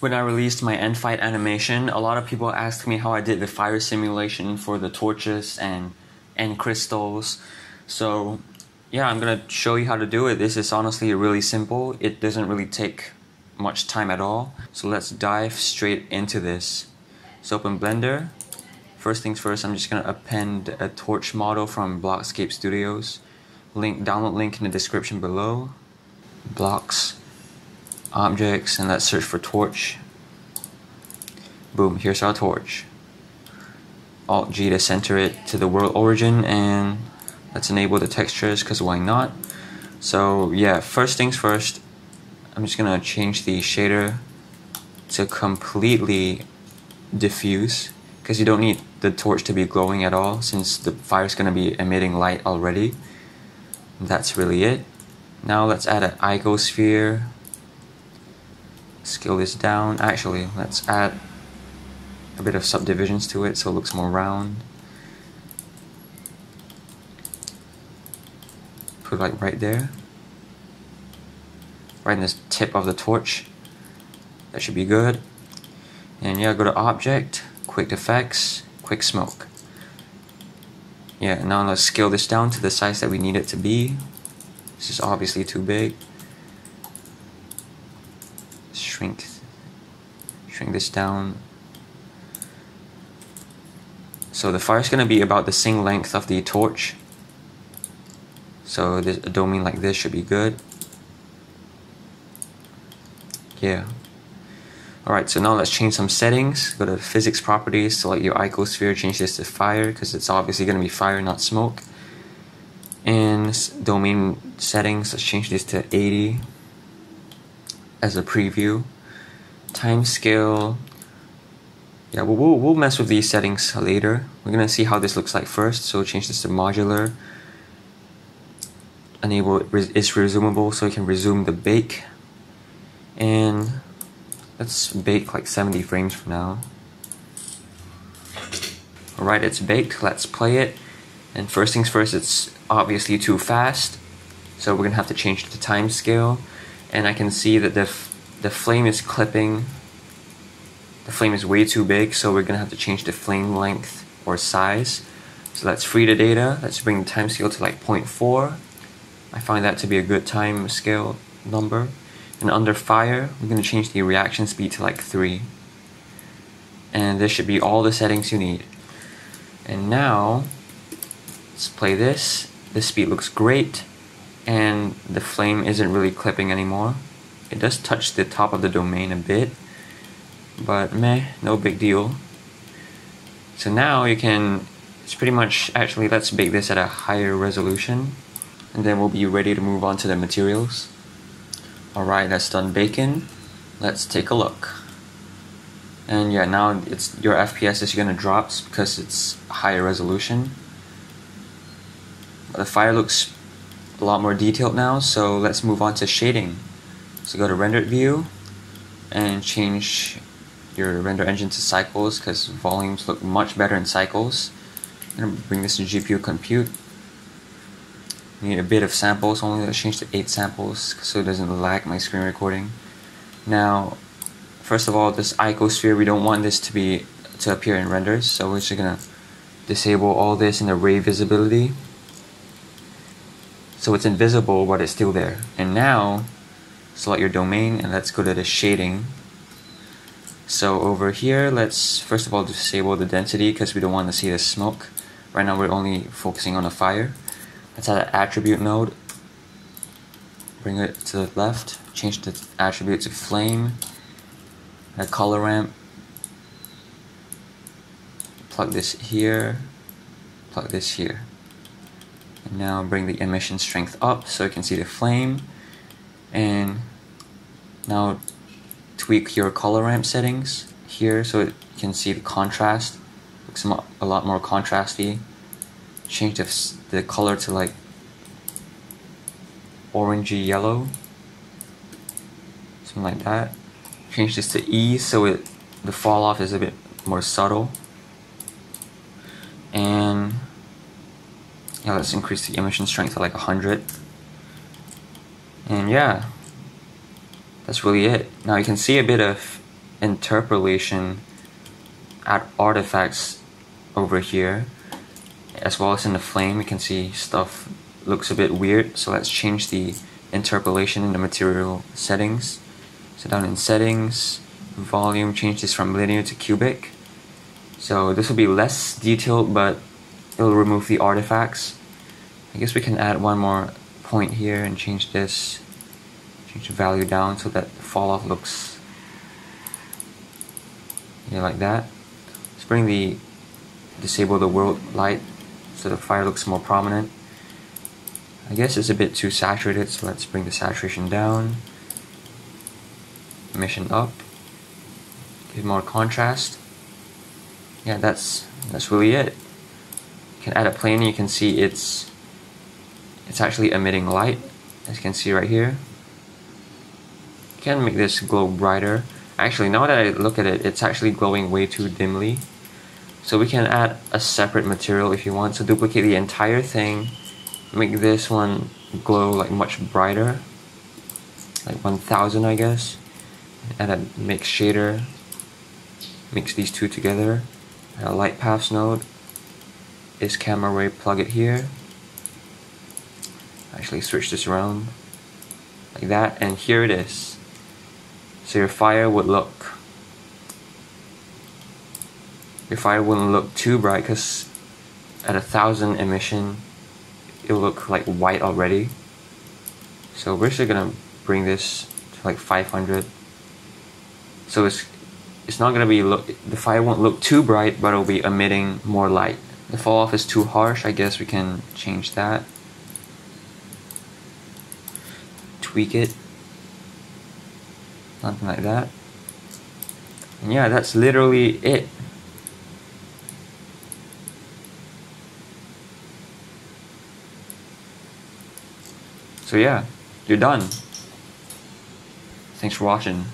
When I released my end fight animation, a lot of people asked me how I did the fire simulation for the torches and and crystals. So yeah, I'm gonna show you how to do it. This is honestly really simple. It doesn't really take much time at all. So let's dive straight into this. So open Blender. First things first, I'm just gonna append a torch model from Boxscape Studios. Link download link in the description below. Blocks, objects, and let's search for torch. Boom, here's our torch. Alt G to center it to the world origin and let's enable the textures because why not so yeah first things first I'm just gonna change the shader to completely diffuse because you don't need the torch to be glowing at all since the fire is gonna be emitting light already that's really it now let's add an icosphere scale this down. Actually let's add a bit of subdivisions to it so it looks more round. Put like right there. Right in this tip of the torch. That should be good. And yeah go to object quick effects quick smoke. Yeah now let's scale this down to the size that we need it to be. This is obviously too big shrink shrink this down so the fire is going to be about the same length of the torch so this, a domain like this should be good. Yeah. Alright, so now let's change some settings. Go to physics properties, select your icosphere, change this to fire because it's obviously going to be fire, not smoke. And domain settings, let's change this to 80 as a preview. Time scale, yeah, we'll, we'll, we'll mess with these settings later. We're to see how this looks like first, so change this to modular. Enable is resumable so you can resume the bake. And let's bake like 70 frames for now. Alright it's baked. Let's play it. And first things first it's obviously too fast so we're gonna have to change the time scale and I can see that the the flame is clipping the flame is way too big so we're gonna have to change the flame length or size so let's free the data let's bring the time scale to like 0.4 I find that to be a good time scale number. And under fire, we're going to change the reaction speed to like 3. And this should be all the settings you need. And now, let's play this. The speed looks great, and the flame isn't really clipping anymore. It does touch the top of the domain a bit, but meh, no big deal. So now you can, it's pretty much, actually let's bake this at a higher resolution and then we'll be ready to move on to the materials. Alright, that's done baking. Let's take a look. And yeah, now it's your FPS is gonna drop because it's higher resolution. The fire looks a lot more detailed now, so let's move on to shading. So go to rendered view and change your render engine to cycles because volumes look much better in cycles. I'm gonna bring this to GPU compute need a bit of samples, only let's change to 8 samples so it doesn't lag my screen recording. Now, first of all, this icosphere, we don't want this to be to appear in renders, so we're just gonna disable all this in the ray visibility. So it's invisible, but it's still there. And now, select your domain and let's go to the shading. So over here, let's first of all disable the density because we don't want to see the smoke. Right now we're only focusing on the fire. Let's add an attribute node. Bring it to the left. Change the attribute to flame. A color ramp. Plug this here. Plug this here. Now bring the emission strength up so you can see the flame. And now tweak your color ramp settings here so you can see the contrast. Looks a lot more contrasty change the, the color to like orangey yellow something like that change this to E so it the fall off is a bit more subtle and yeah let's increase the emission strength to like 100 and yeah. That's really it. Now you can see a bit of interpolation at artifacts over here. As well as in the flame you can see stuff looks a bit weird. So let's change the interpolation in the material settings. So down in settings volume change this from linear to cubic. So this will be less detailed but it'll remove the artifacts I guess we can add one more point here and change this change the value down so that the fall off looks yeah, like that let's bring the disable the world light so the fire looks more prominent. I guess it's a bit too saturated, so let's bring the saturation down. Emission up. Give more contrast. Yeah, that's that's really it. Can add a plane, you can see it's it's actually emitting light, as you can see right here. You can make this glow brighter. Actually, now that I look at it, it's actually glowing way too dimly. So we can add a separate material if you want. So duplicate the entire thing, make this one glow like much brighter, like 1000 I guess. Add a mix shader, mix these two together. A light paths node, is camera ray, plug it here. Actually switch this around like that and here it is. So your fire would look your fire wouldn't look too bright because at a thousand emission it'll look like white already so we're just gonna bring this to like 500 so it's it's not gonna be look the fire won't look too bright but it'll be emitting more light the fall off is too harsh I guess we can change that tweak it something like that and yeah that's literally it So yeah, you're done. Thanks for watching.